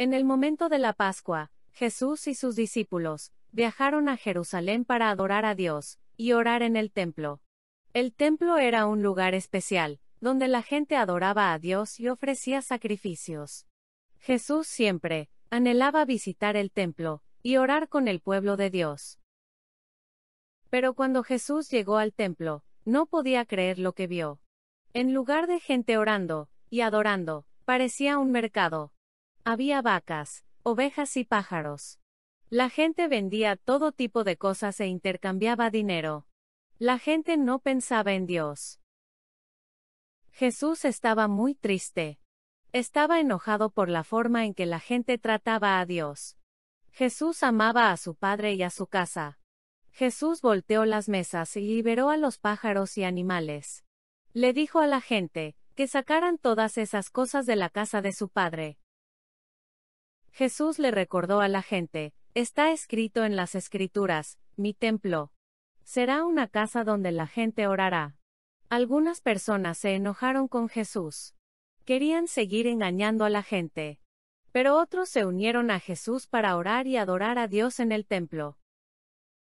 En el momento de la Pascua, Jesús y sus discípulos viajaron a Jerusalén para adorar a Dios y orar en el templo. El templo era un lugar especial, donde la gente adoraba a Dios y ofrecía sacrificios. Jesús siempre anhelaba visitar el templo y orar con el pueblo de Dios. Pero cuando Jesús llegó al templo, no podía creer lo que vio. En lugar de gente orando y adorando, parecía un mercado. Había vacas, ovejas y pájaros. La gente vendía todo tipo de cosas e intercambiaba dinero. La gente no pensaba en Dios. Jesús estaba muy triste. Estaba enojado por la forma en que la gente trataba a Dios. Jesús amaba a su padre y a su casa. Jesús volteó las mesas y liberó a los pájaros y animales. Le dijo a la gente, que sacaran todas esas cosas de la casa de su padre. Jesús le recordó a la gente, está escrito en las escrituras, mi templo. Será una casa donde la gente orará. Algunas personas se enojaron con Jesús. Querían seguir engañando a la gente. Pero otros se unieron a Jesús para orar y adorar a Dios en el templo.